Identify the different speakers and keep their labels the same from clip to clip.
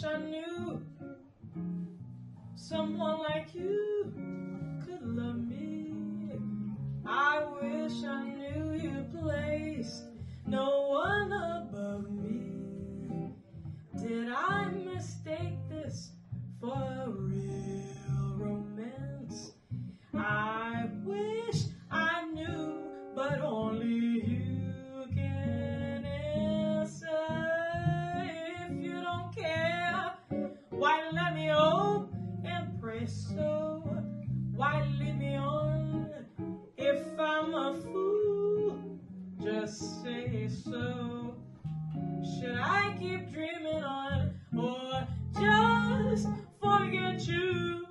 Speaker 1: wish I knew someone like you could love me. I wish I knew you placed no one above me. Did I mistake this for a real romance? I I'm a fool, just say so. Should I keep dreaming on or just forget you?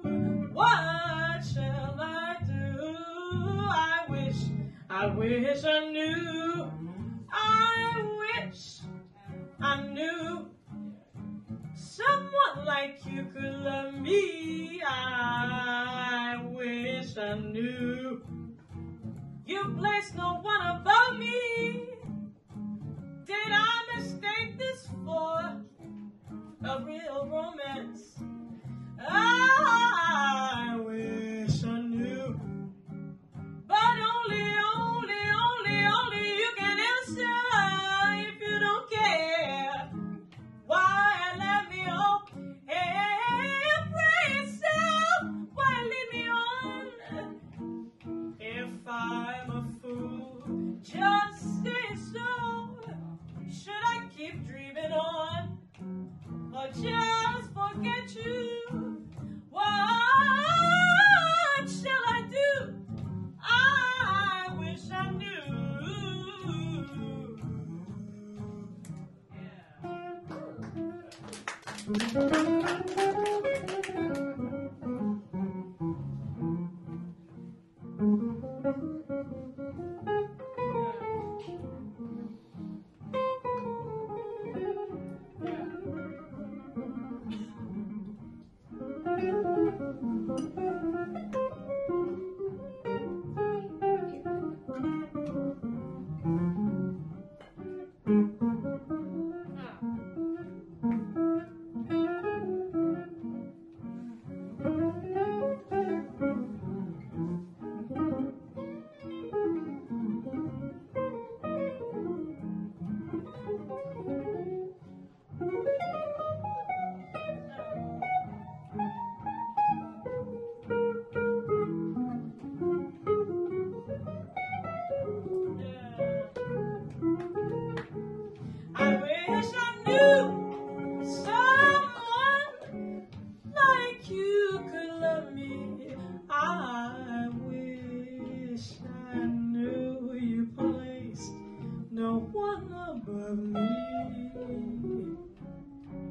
Speaker 1: What shall I do? I wish, I wish I knew. I wish I knew someone like you could love me. I wish I knew. No one above me. Did I mistake this for a real romance? I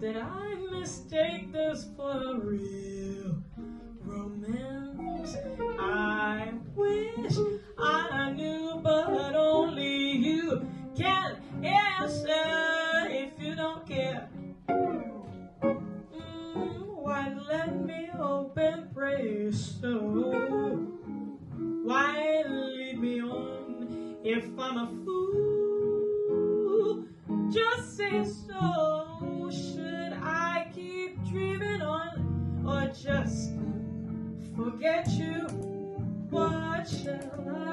Speaker 1: Did I mistake this for real romance? I wish I knew, but only you can answer if you don't care. Mm, why let me hope and pray so? Why lead me on if I'm a fool? Just say so. Forget you? What shall I